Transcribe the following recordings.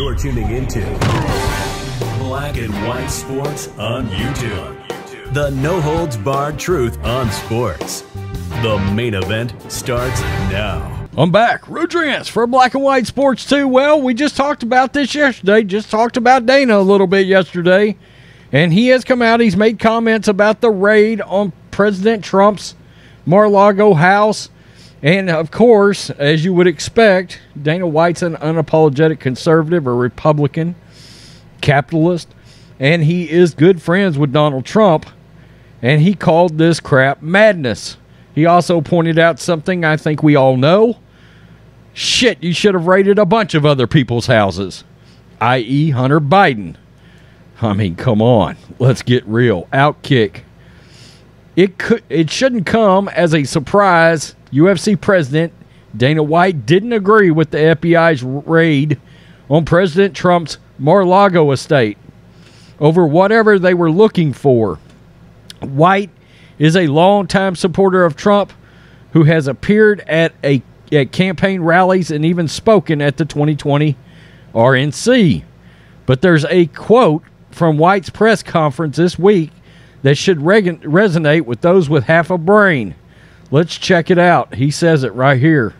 You're tuning into Black and White Sports on YouTube. The no holds barred truth on sports. The main event starts now. I'm back. Rodriguez for Black and White Sports Too. Well, we just talked about this yesterday. Just talked about Dana a little bit yesterday. And he has come out. He's made comments about the raid on President Trump's Mar a Lago house. And of course, as you would expect, Dana White's an unapologetic conservative or Republican, capitalist, and he is good friends with Donald Trump. And he called this crap madness. He also pointed out something I think we all know. Shit, you should have raided a bunch of other people's houses, i.e., Hunter Biden. I mean, come on. Let's get real. Outkick. It could it shouldn't come as a surprise. UFC president Dana White didn't agree with the FBI's raid on President Trump's Mar-a-Lago estate over whatever they were looking for. White is a longtime supporter of Trump who has appeared at a at campaign rallies and even spoken at the 2020 RNC. But there's a quote from White's press conference this week that should reg- resonate with those with half a brain. Let's check it out. He says it right here.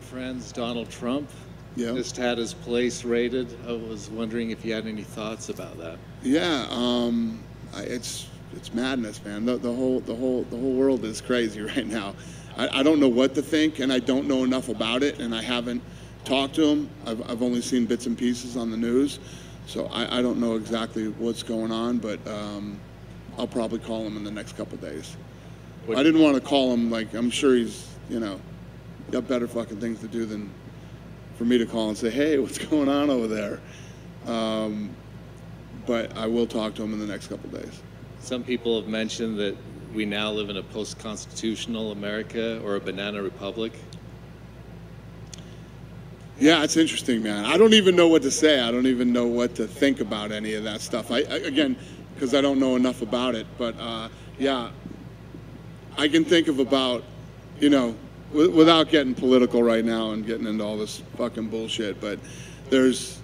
Friends, Donald Trump Yeah. just had his place raided. I was wondering if you had any thoughts about that. Yeah, um, I, it's it's madness, man. The, the whole the whole the whole world is crazy right now. I, I don't know what to think, and I don't know enough about it, and I haven't talked to him. I've, I've only seen bits and pieces on the news, so I, I don't know exactly what's going on. But um, I'll probably call him in the next couple days. What- I didn't want to call him like I'm sure he's you know got better fucking things to do than for me to call and say, hey, what's going on over there? Um, but I will talk to him in the next couple days. Some people have mentioned that we now live in a post-constitutional America or a banana republic. Yeah, it's interesting, man. I don't even know what to say. I don't even know what to think about any of that stuff. I, I again, because I don't know enough about it. But uh, yeah, I can think of about, you know, w- without getting political right now and getting into all this fucking bullshit. But there's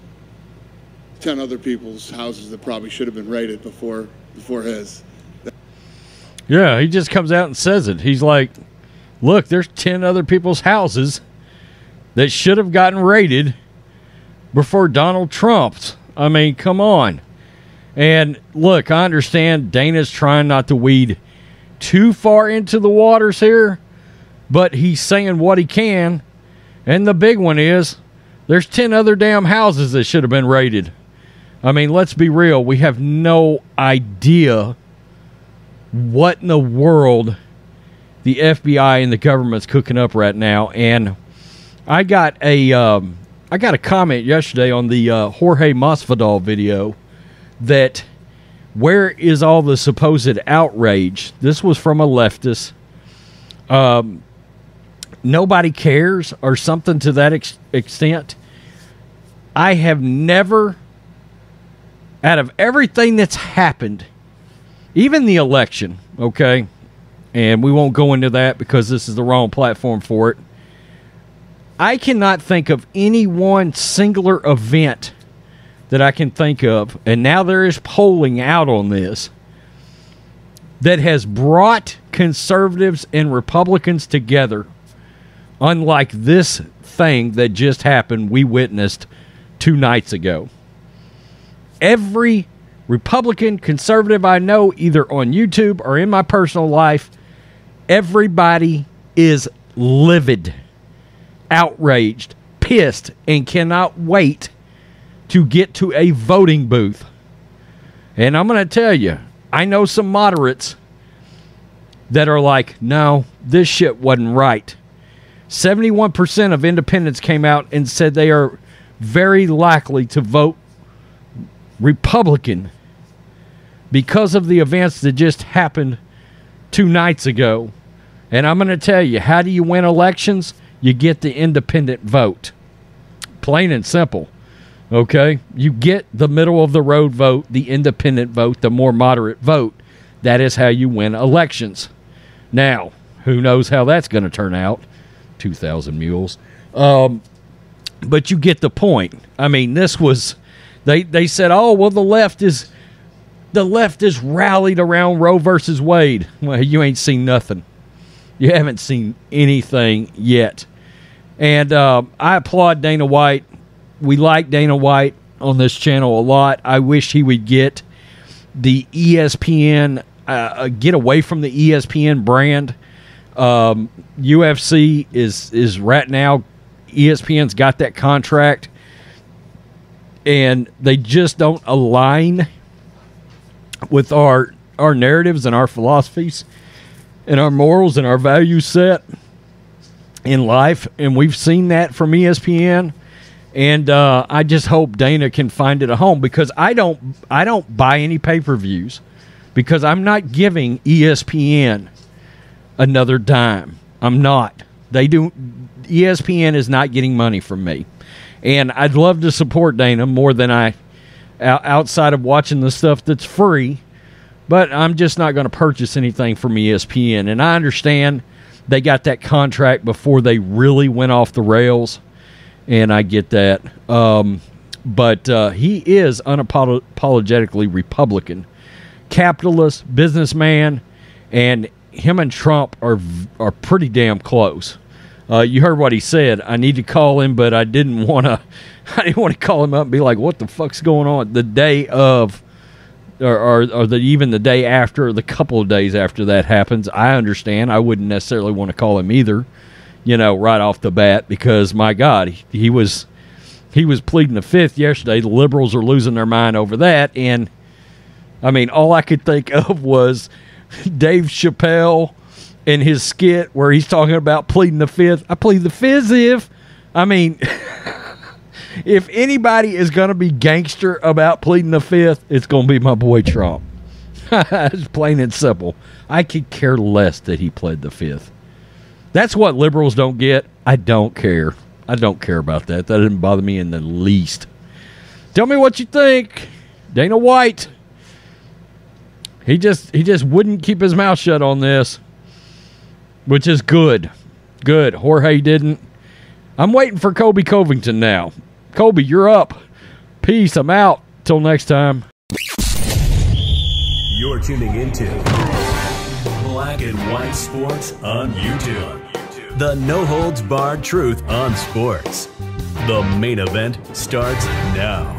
ten other people's houses that probably should have been raided before before his. Yeah, he just comes out and says it. He's like, "Look, there's 10 other people's houses that should have gotten raided before Donald Trump's." I mean, come on. And look, I understand Dana's trying not to weed too far into the waters here, but he's saying what he can. And the big one is there's 10 other damn houses that should have been raided. I mean, let's be real. We have no idea what in the world the FBI and the government's cooking up right now. And I got a um, I got a comment yesterday on the uh, Jorge Masvidal video that where is all the supposed outrage? This was from a leftist. Um, nobody cares or something to that ex- extent. I have never, out of everything that's happened, even the election, okay, and we won't go into that because this is the wrong platform for it. I cannot think of any one singular event that I can think of, and now there is polling out on this that has brought conservatives and Republicans together, unlike this thing that just happened, we witnessed two nights ago. Every Republican, conservative I know, either on YouTube or in my personal life, everybody is livid, outraged, pissed, and cannot wait to get to a voting booth. And I'm going to tell you, I know some moderates that are like, no, this shit wasn't right. 71% of independents came out and said they are very likely to vote Republican because of the events that just happened two nights ago. And I'm going to tell you, how do you win elections? You get the independent vote. Plain and simple. Okay? You get the middle of the road vote, the independent vote, the more moderate vote. That is how you win elections. Now, who knows how that's going to turn out? 2,000 mules. Um, but you get the point. I mean, this was they they said, "Oh, well the left is the left is rallied around Roe versus Wade." Well, you ain't seen nothing. You haven't seen anything yet. And uh, I applaud Dana White. We like Dana White on this channel a lot. I wish he would get the ESPN, uh, uh, get away from the ESPN brand. Um, UFC is is right now. ESPN's got that contract, and they just don't align with our our narratives and our philosophies and our morals and our value set in life. And we've seen that from ESPN. And uh, I just hope Dana can find it a home because I don't I don't buy any pay per views because I'm not giving ESPN another dime. I'm not. They do. ESPN is not getting money from me, and I'd love to support Dana more than I outside of watching the stuff that's free. But I'm just not going to purchase anything from ESPN, and I understand they got that contract before they really went off the rails, and I get that. Um, but uh, he is unapologetically Republican, capitalist, businessman, and him and Trump are are pretty damn close. Uh, you heard what he said. I need to call him, but I didn't want to. I didn't want to call him up and be like, "What the fuck's going on?" The day of, or, or, or the, even the day after, the couple of days after that happens. I understand. I wouldn't necessarily want to call him either. You know, right off the bat, because my God, he, he was he was pleading the fifth yesterday. The liberals are losing their mind over that, and I mean, all I could think of was Dave Chappelle in his skit where he's talking about pleading the fifth. I plead the fifth if, I mean, if anybody is going to be gangster about pleading the fifth, it's going to be my boy Trump. it's plain and simple. I could care less that he pled the fifth. That's what liberals don't get. I don't care. I don't care about that. That didn't bother me in the least. Tell me what you think. Dana White. He just he just wouldn't keep his mouth shut on this, which is good. Good. Jorge didn't. I'm waiting for Colby Covington now. Colby, you're up. Peace. I'm out. Till next time. You're tuning into Black and White Sports on YouTube. The no holds barred truth on sports. The main event starts now.